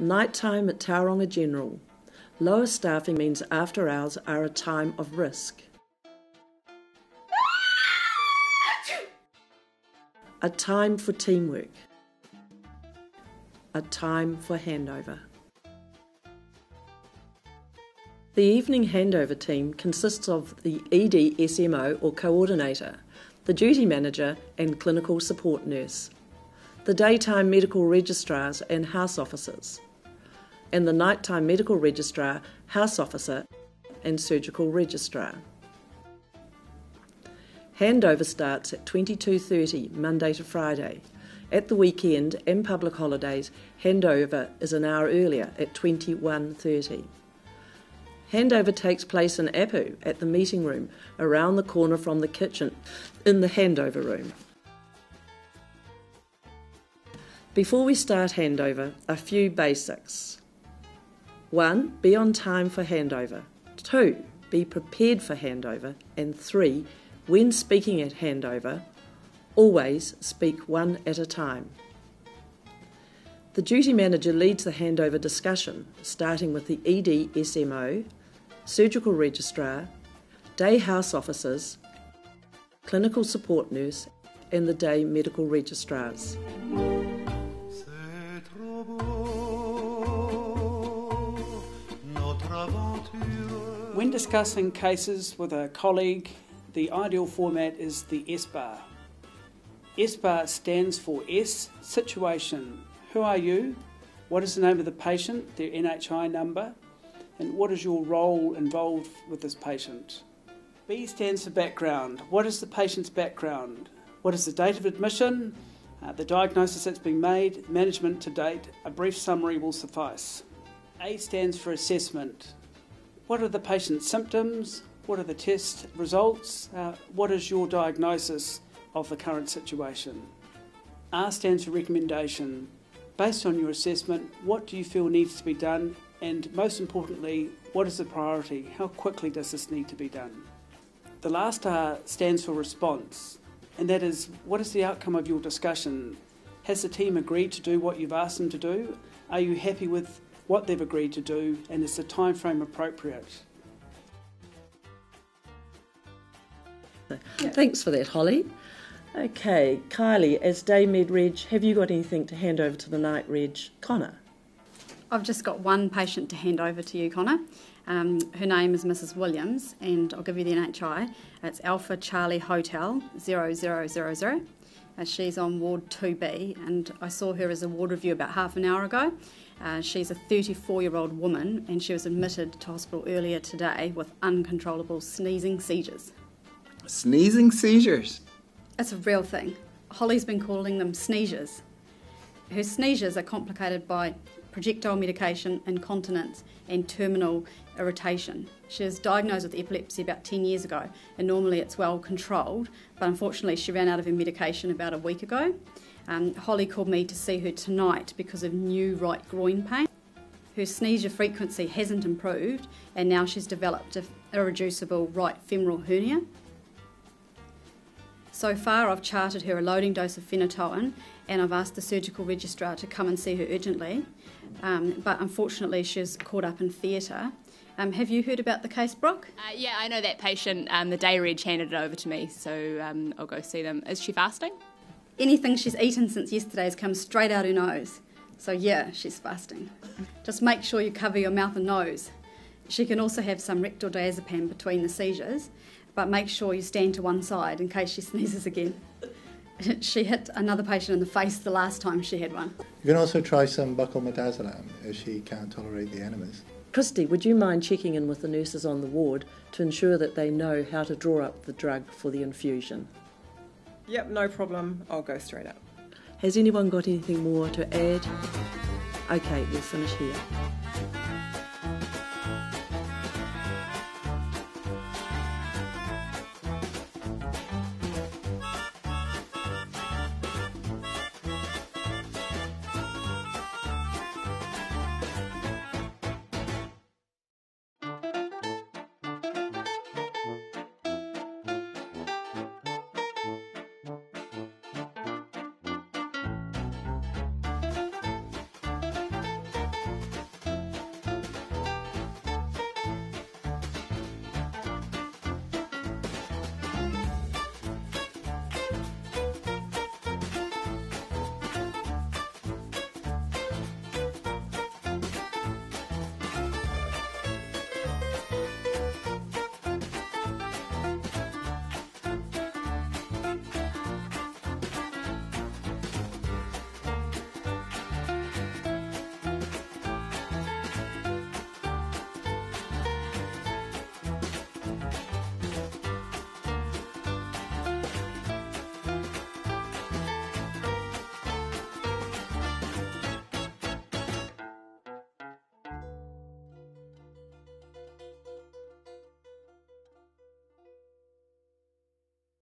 Nighttime at Tauranga General. Lower staffing means after hours are a time of risk. A time for teamwork. A time for handover. The evening handover team consists of the ED SMO or coordinator, the duty manager and clinical support nurse, the daytime medical registrars and house officers, and the nighttime medical registrar, house officer and surgical registrar. Handover starts at 22:30 Monday to Friday. At the weekend and public holidays, handover is an hour earlier at 21:30. Handover takes place in Apu at the meeting room around the corner from the kitchen in the handover room. Before we start handover, a few basics. 1. Be on time for handover. 2. Be prepared for handover. And 3. When speaking at handover, always speak one at a time. The duty manager leads the handover discussion, starting with the ED SMO, surgical registrar, day house officers, clinical support nurse, and the day medical registrars. When discussing cases with a colleague, the ideal format is the SBARR. SBARR stands for S, situation. Who are you? What is the name of the patient, their NHI number? And what is your role involved with this patient? B stands for background. What is the patient's background? What is the date of admission? Uh, the diagnosis that's been made, management to date, a brief summary will suffice. A stands for assessment. What are the patient's symptoms? What are the test results? Uh, what is your diagnosis of the current situation? R stands for recommendation. Based on your assessment, what do you feel needs to be done? And most importantly, what is the priority? How quickly does this need to be done? The last R stands for response, and that is what is the outcome of your discussion? Has the team agreed to do what you've asked them to do? Are you happy with what they've agreed to do, and is the time frame appropriate? Thanks for that, Holly. Okay, Kylie, as day med reg, have you got anything to hand over to the night reg? Connor. I've just got one patient to hand over to you, Connor. Um, her name is Mrs. Williams, and I'll give you the NHI. It's Alpha Charlie Hotel 0000. Uh, she's on Ward 2B, and I saw her as a ward review about half an hour ago. Uh, she's a 34 year old woman, and she was admitted to hospital earlier today with uncontrollable sneezing seizures. Sneezing seizures? It's a real thing. Holly's been calling them sneezures. Her sneezures are complicated by projectile medication, incontinence, and terminal irritation. She was diagnosed with epilepsy about 10 years ago, and normally it's well controlled, but unfortunately, she ran out of her medication about a week ago. Um, Holly called me to see her tonight because of new right groin pain. Her sneeze frequency hasn't improved, and now she's developed an irreducible right femoral hernia. So far, I've charted her a loading dose of phenytoin and I've asked the surgical registrar to come and see her urgently. Um, but unfortunately, she's caught up in theatre. Um, have you heard about the case, Brock? Uh, yeah, I know that patient. Um, the day reg handed it over to me, so um, I'll go see them. Is she fasting? Anything she's eaten since yesterday has come straight out her nose. So, yeah, she's fasting. Just make sure you cover your mouth and nose. She can also have some rectal diazepam between the seizures but make sure you stand to one side in case she sneezes again. she hit another patient in the face the last time she had one. You can also try some buccal midazolam if she can't tolerate the enemas. Christy, would you mind checking in with the nurses on the ward to ensure that they know how to draw up the drug for the infusion? Yep, no problem. I'll go straight up. Has anyone got anything more to add? Okay, we'll finish here.